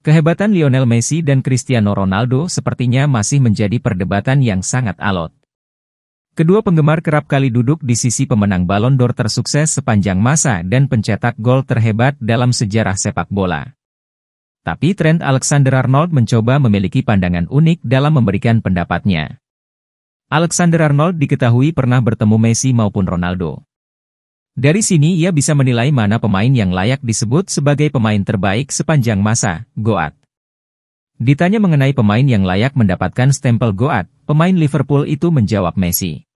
Kehebatan Lionel Messi dan Cristiano Ronaldo sepertinya masih menjadi perdebatan yang sangat alot. Kedua penggemar kerap kali duduk di sisi pemenang Ballon d'Or tersukses sepanjang masa dan pencetak gol terhebat dalam sejarah sepak bola. Tapi Trent Alexander-Arnold mencoba memiliki pandangan unik dalam memberikan pendapatnya. Alexander-Arnold diketahui pernah bertemu Messi maupun Ronaldo. Dari sini ia bisa menilai mana pemain yang layak disebut sebagai pemain terbaik sepanjang masa, Goat. Ditanya mengenai pemain yang layak mendapatkan stempel Goat, pemain Liverpool itu menjawab Messi.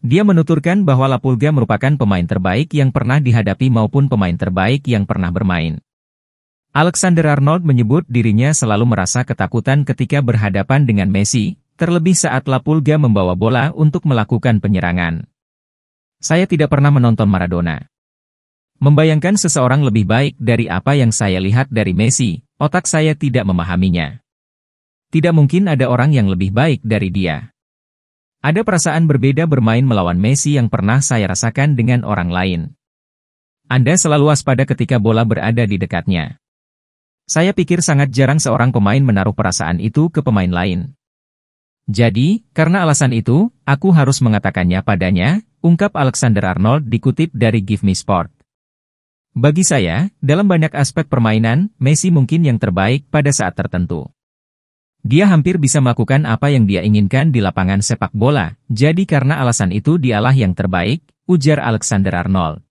Dia menuturkan bahwa La Pulga merupakan pemain terbaik yang pernah dihadapi maupun pemain terbaik yang pernah bermain. Alexander Arnold menyebut dirinya selalu merasa ketakutan ketika berhadapan dengan Messi, terlebih saat La Pulga membawa bola untuk melakukan penyerangan. Saya tidak pernah menonton Maradona. Membayangkan seseorang lebih baik dari apa yang saya lihat dari Messi, otak saya tidak memahaminya. Tidak mungkin ada orang yang lebih baik dari dia. Ada perasaan berbeda bermain melawan Messi yang pernah saya rasakan dengan orang lain. Anda selalu waspada ketika bola berada di dekatnya. Saya pikir sangat jarang seorang pemain menaruh perasaan itu ke pemain lain. Jadi, karena alasan itu, aku harus mengatakannya padanya, ungkap Alexander Arnold dikutip dari Give Me Sport. Bagi saya, dalam banyak aspek permainan, Messi mungkin yang terbaik pada saat tertentu. Dia hampir bisa melakukan apa yang dia inginkan di lapangan sepak bola, jadi karena alasan itu dialah yang terbaik, ujar Alexander Arnold.